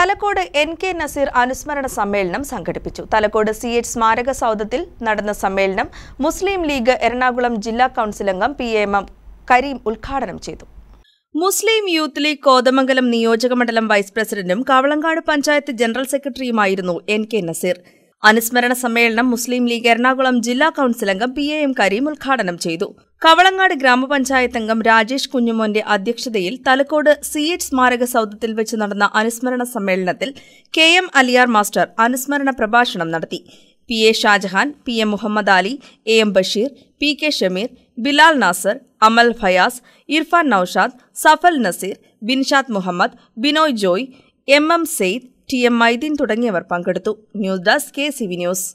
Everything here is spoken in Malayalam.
തലക്കോട് എൻ കെ നസീർ അനുസ്മരണ സമ്മേളനം സംഘടിപ്പിച്ചു. തലക്കോട് സി എച്ച് സ്മാരക സൗധത്തിൽ നടന്ന സമ്മേളനം മുസ്ലിം ലീഗ് എറണാകുളം ജില്ലാ കൌൺസിൽ അംഗം പി എം എം കരീം ഉദ്ഘാടനം ചെയ്തു. മുസ്ലിം യൂത്ത് ലീഗ് കോതമംഗലം നിയോജകമണ്ഡലം വൈസ് പ്രസിഡന്റും കാവളങ്കാട് പഞ്ചായത്ത് ജനറൽ സെക്രട്ടറിയുമായിരുന്നു എൻ കെ നസീർ. അനുസ്മരണ സമ്മേളനം മുസ്ലിം ലീഗ് എറണാകുളം ജില്ലാ കൌൺസിൽ അംഗം പി എ എം കരീം ഉദ്ഘാടനം ചെയ്തു. കവളങ്ങാട് ഗ്രാമപഞ്ചായത്ത് അംഗം രാജേഷ് കുഞ്ഞുമോന്റെ അധ്യക്ഷതയിൽ തലക്കോട് സി എച്ച് സ്മാരക സൌധത്തിൽ വെച്ച് നടന്ന അനുസ്മരണ സമ്മേളനത്തിൽ കെ എം അലിയാർ മാസ്റ്റർ അനുസ്മരണ പ്രഭാഷണം നടത്തി. P A Shajahan P M Muhammad Ali A M Basheer P K Shameer Bilal Nasar Amal Fayas Irfan Noushad Safal Naseer Binshad Muhammad Binoy Joy M M Saeed T M Maideen തുടങ്ങിയവർ പങ്കെടുത്തു. News desk K C V news.